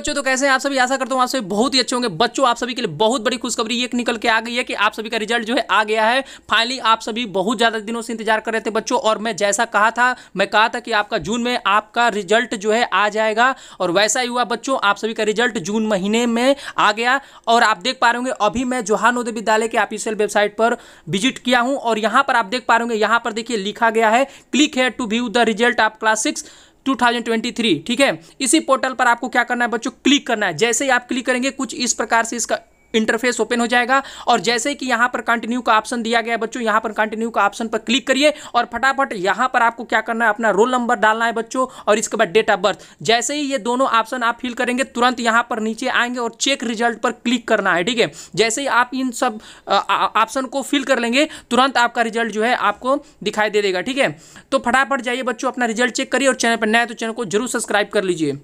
बच्चों तो कैसे हैं आप सभी? आशा करता हूँ आप सभी बहुत ही अच्छे होंगे। बच्चों, आप सभी के लिए बहुत बड़ी खुशखबरी ये निकल के आ गई है कि आप सभी का रिज़ल्ट जो है आ गया है। फाइनली आप सभी बहुत ज़्यादा दिनों से इंतज़ार कर रहे थे बच्चों, और मैं जैसा कहा था, मैं कहा था कि आपका जून में आपका रिज़ल्ट जो है आ जाएगा, और वैसा ही हुआ बच्चों, आप सभी का रिज़ल्ट जून महीने में आ गया, और आप देख पा रहे होंगे, अभी मैं जोहान नवोदय विद्यालय के ऑफिशियल वेबसाइट पर विज़िट किया हूँ, और यहाँ पर आप देख पा रहे होंगे, यहाँ पर देखिए लिखा गया है क्लिक है to view the result of class six 2023 ठीक है? इसी पोर्टल पर आपको क्या करना है बच्चों? क्लिक करना है। जैसे ही आप क्लिक करेंगे, कुछ इस प्रकार से इसका इंटरफेस ओपन हो जाएगा। और जैसे कि यहाँ पर कंटिन्यू का ऑप्शन दिया गया है बच्चों, यहाँ पर कंटिन्यू का ऑप्शन पर क्लिक करिए और फटाफट यहाँ पर आपको क्या करना है, अपना रोल नंबर डालना है बच्चों और इसके बाद डेट ऑफ़ बर्थ जैसे ही ये दोनों ऑप्शन आप फिल करेंगे, तुरंत यहाँ पर नीचे आएँगे और चेक रिज़ल्ट पर क्लिक करना है, ठीक है? जैसे ही आप इन सब ऑप्शन को फिल कर लेंगे, तुरंत आपका रिज़ल्ट जो है आपको दिखाई दे देगा, ठीक है? तो फटाफट जाइए बच्चों, अपना रिज़ल्ट चेक करिए और चैनल पर नया तो चैनल को ज़रूर सब्सक्राइब कर लीजिए।